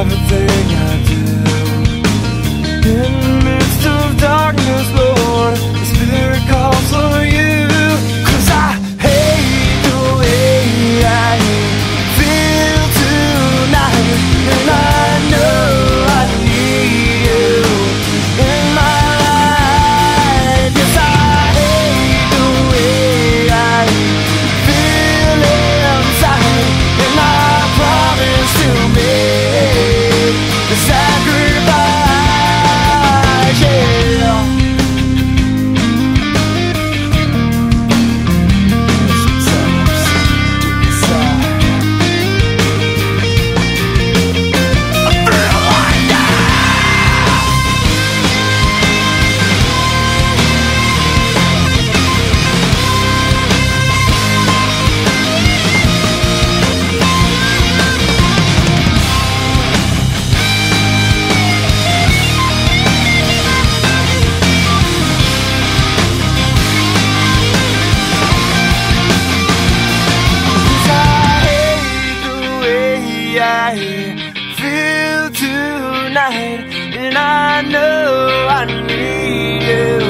everything I do In the midst of darkness and I know I need you.